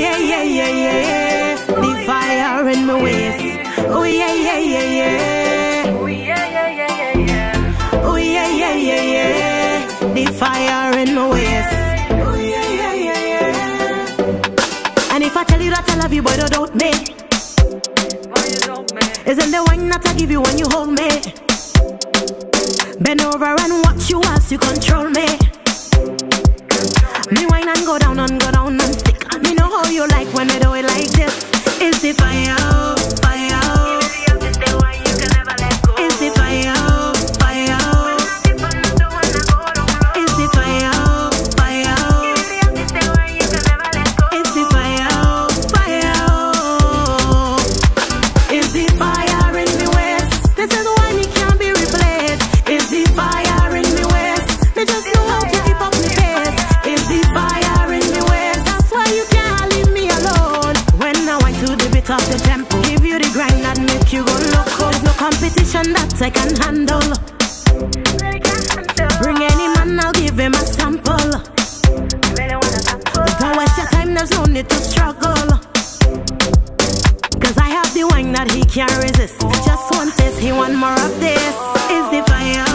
yeah, yeah, yeah, yeah. The fire in my waist. Oh yeah, yeah, yeah, yeah. Oh yeah, yeah, yeah, yeah, yeah. Oh yeah, yeah, yeah, yeah. The fire in my waist. Oh yeah, yeah, yeah, yeah. And if I tell you that I love you, boy, don't doubt me. Why don't me? Isn't the wine that I give you when you hold me? Bend over and watch you as you control me. Me wine and go down and go down and stick. Me know how you like when I do it like this. It's the fire, to the bit of the tempo, give you the grind that make you go loco. There's no competition that I can handle. Bring any man, I'll give him a sample. Don't waste your time, there's no need to struggle. Cause I have the wine that he can't resist. Just one taste, he want more of this. Is the fire.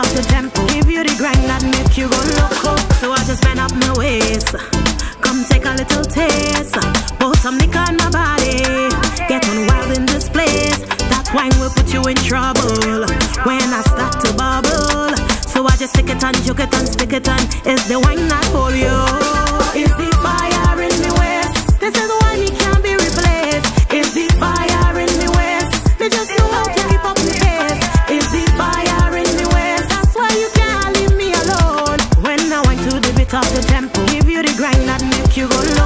up the tempo. Give you the grind that make you go loco. So I just bend up my waist. Come take a little taste. Pour some liquor on my body. Get on wild in this place. That wine will put you in trouble. When I start to bubble. So I just stick it and joke it and stick it and. Is the wine not for you? Is the fire in the waist? This is tempo. Give you the grind that make you go